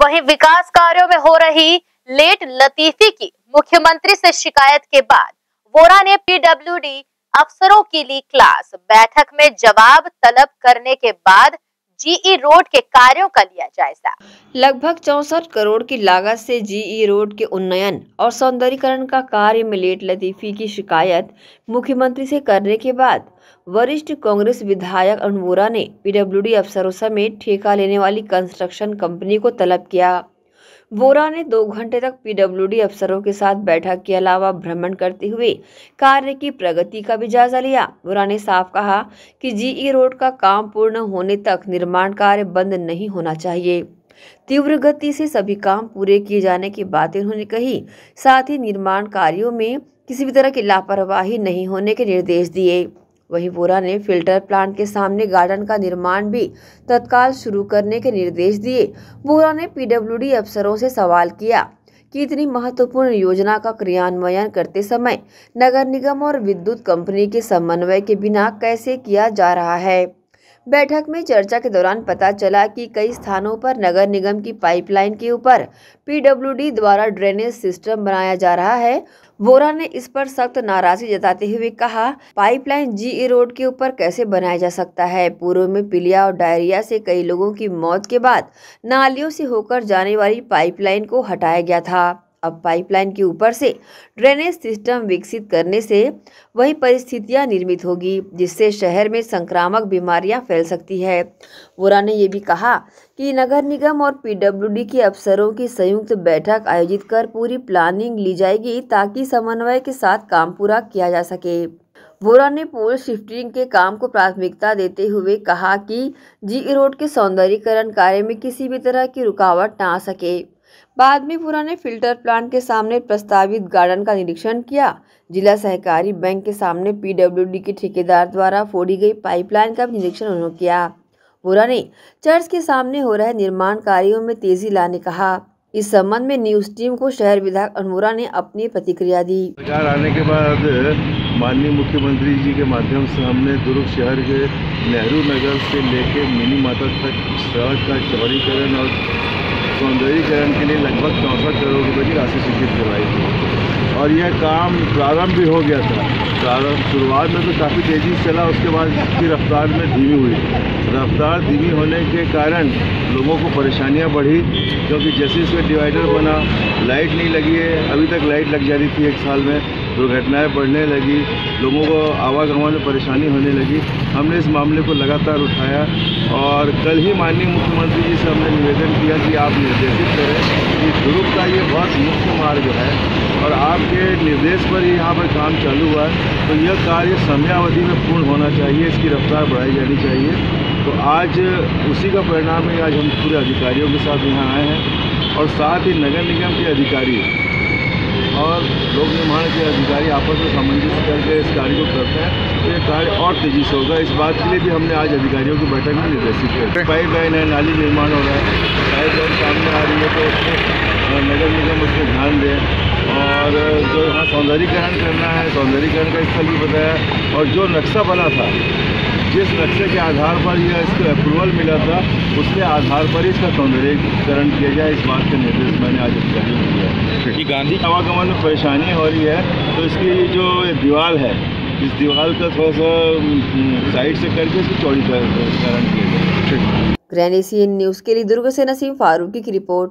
वहीं विकास कार्यों में हो रही लेट लतीफी की मुख्यमंत्री से शिकायत के बाद वोरा ने पीडब्ल्यूडी अफसरों की ली क्लास। बैठक में जवाब तलब करने के बाद जीई रोड के कार्यों का लिया जायजा। लगभग चौसठ करोड़ की लागत से जीई रोड के उन्नयन और सौंदर्यकरण का कार्य में लेट लतीफी की शिकायत मुख्यमंत्री से करने के बाद वरिष्ठ कांग्रेस विधायक वोरा ने पीडब्ल्यूडी अफसरों समेत ठेका लेने वाली कंस्ट्रक्शन कंपनी को तलब किया। वोरा ने दो घंटे तक पीडब्ल्यूडी अफसरों के साथ बैठक के अलावा भ्रमण करते हुए कार्य की प्रगति का भी जायजा लिया। वोरा ने साफ़ कहा कि जीई रोड का काम पूर्ण होने तक निर्माण कार्य बंद नहीं होना चाहिए। तीव्र गति से सभी काम पूरे किए जाने की बातें उन्होंने कही। साथ ही निर्माण कार्यों में किसी भी तरह की लापरवाही नहीं होने के निर्देश दिए। वहीं वोरा ने फ़िल्टर प्लांट के सामने गार्डन का निर्माण भी तत्काल शुरू करने के निर्देश दिए। वोरा ने पीडब्ल्यूडी अफसरों से सवाल किया कि इतनी महत्वपूर्ण योजना का क्रियान्वयन करते समय नगर निगम और विद्युत कंपनी के समन्वय के बिना कैसे किया जा रहा है? बैठक में चर्चा के दौरान पता चला कि कई स्थानों पर नगर निगम की पाइपलाइन के ऊपर पीडब्ल्यूडी द्वारा ड्रेनेज सिस्टम बनाया जा रहा है। वोरा ने इस पर सख्त नाराज़गी जताते हुए कहा, पाइपलाइन जीई रोड के ऊपर कैसे बनाया जा सकता है? पूर्व में पीलिया और डायरिया से कई लोगों की मौत के बाद नालियों से होकर जाने वाली पाइपलाइन को हटाया गया था। अब पाइपलाइन के ऊपर से ड्रेनेज सिस्टम विकसित करने से वही परिस्थितियाँ निर्मित होगी, जिससे शहर में संक्रामक बीमारियाँ फैल सकती है। वोरा ने ये भी कहा कि नगर निगम और पीडब्ल्यूडी के अफसरों की संयुक्त बैठक आयोजित कर पूरी प्लानिंग ली जाएगी ताकि समन्वय के साथ काम पूरा किया जा सके। वोरा ने पोल शिफ्टिंग के काम को प्राथमिकता देते हुए कहा कि जी रोड के सौंदर्यीकरण कार्य में किसी भी तरह की रुकावट ना आ सके। बाद में वोरा ने फ़िल्टर प्लांट के सामने प्रस्तावित गार्डन का निरीक्षण किया। जिला सहकारी बैंक के सामने पीडब्ल्यूडी के ठेकेदार द्वारा फोड़ी गई पाइपलाइन का भी निरीक्षण उन्होंने किया। वोरा ने चर्च के सामने हो रहे निर्माण कार्यों में तेज़ी लाने कहा। इस संबंध में न्यूज़ टीम को शहर विधायक अनमोरा ने अपनी प्रतिक्रिया दी। सरकार आने के बाद माननीय मुख्यमंत्री जी के माध्यम से हमने दुर्ग शहर के नेहरू नगर से लेके मिनी माता तक सड़क का चौड़ीकरण और सौंदर्यीकरण के लिए लगभग चौंसठ करोड़ रुपये की राशि स्वीकृत करवाई थी। और यह काम प्रारंभ भी हो गया था। प्रारंभ शुरुआत में तो काफ़ी तेज़ी से चला, उसके बाद इसकी रफ्तार में धीमी हुई। रफ्तार धीमी होने के कारण लोगों को परेशानियाँ बढ़ी, क्योंकि जैसे इसमें डिवाइडर बना लाइट नहीं लगी है। अभी तक लाइट लग जा रही थी एक साल में। दुर्घटनाएँ बढ़ने लगी, लोगों को आवागमन में परेशानी होने लगी। हमने इस मामले को लगातार उठाया और कल ही माननीय मुख्यमंत्री जी से हमने निवेदन किया कि आप निर्देशित करें कि दुर्ग का ये बहुत मुख्य मार्ग है और आपके निर्देश पर ही यहाँ पर काम चालू हुआ है। तो यह कार्य समयावधि में पूर्ण होना चाहिए, इसकी रफ्तार बढ़ाई जानी चाहिए। तो आज उसी का परिणाम है, आज हम पूरे अधिकारियों के साथ यहाँ आए हैं और साथ ही नगर निगम के अधिकारी और लोक निर्माण के अधिकारी आपस में सामंजस्य करके इस कार्य को करते हैं तो ये कार्य और तेज़ी से होगा। इस बात के लिए भी हमने आज अधिकारियों की बैठक में निर्देशित किया पाइप लाइन है नाली निर्माण हो रहा है पाइप लाइन सामने आ रही है तो उसमें नगर निगम उस पर ध्यान दें। और जो यहाँ सौंदर्यीकरण करना है सौंदर्यीकरण का स्थल भी बताया। और जो नक्शा बना था जिस नक्शे के आधार पर यह इसको अप्रूवल मिला था उसके आधार पर ही इसका सौंदर्यीकरण किया जाए इस बात के निर्देश मैंने आज अधिकारियों किया कि गांधी आवागमन में परेशानी हो रही है तो इसकी जो दीवार है इस दीवार का थोड़ा सा साइड से करके इसकी चौड़ीकरण किया जाए ग्रैंड एशियन न्यूज़ के लिए दुर्ग से नसीम फारूकी की रिपोर्ट।